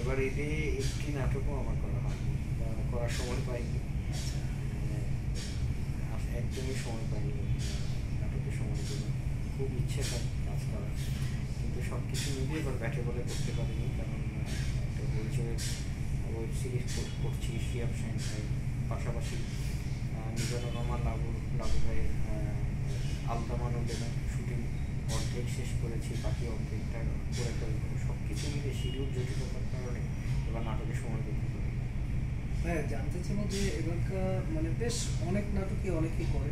এবার এতে একটি নাটকও আমার করা হয়নি বা করার সময় পাইনি। আহ, একদমই সময় পাইনি। আহ, নাটকের সময় জন্য খুব ইচ্ছে হয় কাজ করার। কিন্তু সব কিছু মিলিয়ে এবার ব্যাটে বলে করতে পারিনি। কারণ একটা হইচয়ের ওয়েব সিরিজ করছি শিয়াব সাইন ভাই। পাশাপাশি মিজানুর রহমান লাবু লাবু ভাইয়ের আলতামান উদ্দিনের শুটিং। অর্ধেক শেষ করেছি, বাকি অর্ধেকটা করে ফেলব সব কিছু মিলে শিডিউল জটিলতার কারণে এবার নাটকের সময় দিতে পারি হ্যাঁ জানতে চাবো যে এবারকার মানে বেশ অনেক নাটকই অনেকেই করে।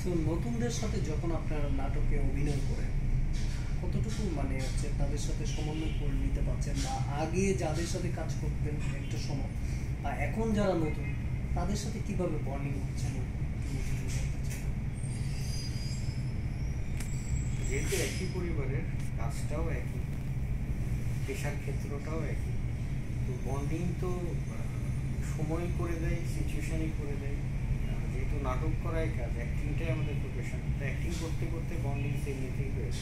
সো নতুনদের সাথে যখন আপনারা নাটকে অভিনয় করেন, কতটুকু মানে হচ্ছে তাদের সাথে সমন্বয় করে নিতে পারছেন বা আগে যাদের সাথে কাজ করতেন একটা সময়, বা এখন যারা নতুন, তাদের সাথে কীভাবে বন্ডিং হচ্ছে না যেহেতু একই পরিবারের কাজটাও একই, পেশার ক্ষেত্রটাও একই। তো বন্ডিং তো সময় করে দেয় সিচুয়েশনই করে দেয়। যেহেতু নাটক করাই কাজ অ্যাক্টিংটাই আমাদের প্রফেশন তো অ্যাক্টিং করতে করতে বন্ডিং সেমনিতেই হয়ে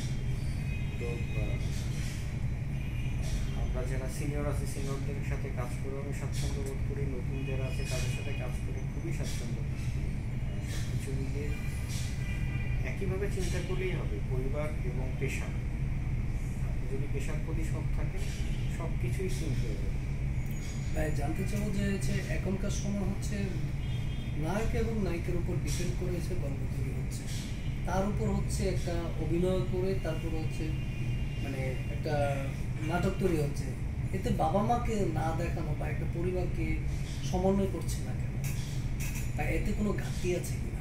তো আমরা যারা সিনিয়র আছে সিনিয়রদের সাথে কাজ করে আমি স্বাচ্ছন্দ্য বোধ করি। নতুন যারা আছে, তাদের সাথে কাজ করে খুবই স্বাচ্ছন্দ্য কিছু মিলিয়ে একইভাবে চিন্তা করলেই হবে? পরিবার এবং পেশা। যদি পেশার প্রতি সব থাকে সব কিছুই সিঙ্ক হয়ে যাবে। ভাই, জানতে চাও যে হচ্ছে এখনকার সময় হচ্ছে, নায়ক এবং নায়িকার উপর ডিপেন্ড করে হচ্ছে গল্প তৈরি হচ্ছে। তার উপর হচ্ছে একটা অভিনয় করে, তারপর হচ্ছে মানে একটা নাটক তৈরি হচ্ছে। এতে বাবা মাকে না দেখানো বা একটা পরিবারকে সমন্বয় করছে না কেন? বা এতে কোনো ঘাটতি আছে কিনা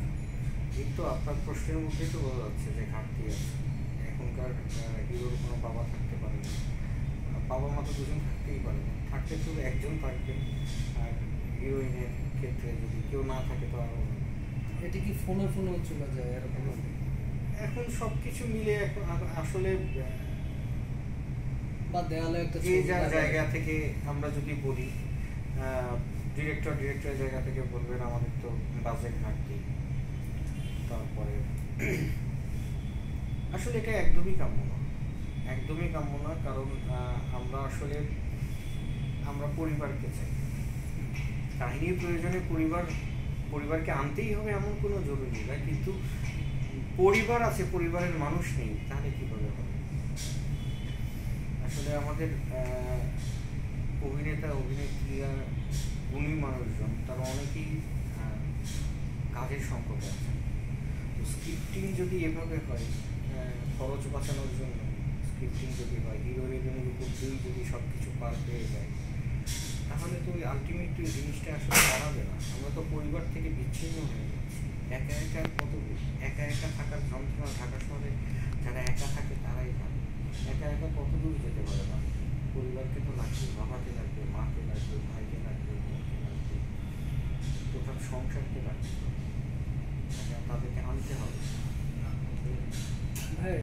এই তো আপনার প্রশ্নের মধ্যেই তো বোঝা যাচ্ছে যে ঘাটতি আছে। এখনকার হিরোর কোনো বাবা থাকতে পারে না বাবা মা তো দুজন থাকতেই পারে না থাকতে তো একজন থাকবে আর হিরোইনের ক্ষেত্রে যদি কেউ না থাকে তো আরও এটা কি ফোনে ফোনে চলে যায় এরকম? এখন সব কিছু মিলে এখন আসলে বা দেয়ালে একটা যে যার জায়গা থেকে আমরা যদি বলি ডিরেক্টর ডিরেক্টরের জায়গা থেকে বলবেন আমাদের তো বাজেট ঘাটতি। আসলে এটা একদমই কাম্য না। একদমই কাম্য না, কারণ আমরা আসলে, আমরা পরিবারকে চাই। কাহিনীর প্রয়োজনে পরিবার, পরিবারকে আনতেই হবে এমন কোনো জরুরি না কিন্তু পরিবার আছে, পরিবারের মানুষ নেই, তাহলে কীভাবে হবে? আসলে আমাদের অভিনেতা, অভিনেত্রীরা গুণী মানুষজন, তারা অনেকেই কাজের সংকটে আছে স্ক্রিপ্টিং যদি এভাবে হয় খরচ বাঁচানোর জন্য স্ক্রিপ্টিং যদি হয় হিরো রেজনের উপর দিয়েই যদি সব কিছু পার পেয়ে যায়, তাহলে তো ওই আলটিমেট জিনিসটা আসলে দাঁড়াবে না। আমরা তো পরিবার থেকে বিচ্ছিন্ন হয়ে যাচ্ছি। একা একা কত একা একা থাকার যন্ত্রণা ঢাকা শহরে যারা একা থাকে তারাই জানে। একা একা কত দূর যেতে পারে না। পরিবারকে তো লাগবে, বাবাকে লাগবে, মাকে লাগবে, ভাইকে লাগবে, বোনকে লাগবে টোটাল সংসারকে লাগবে। তাদেরকে আনতে হবে ভাই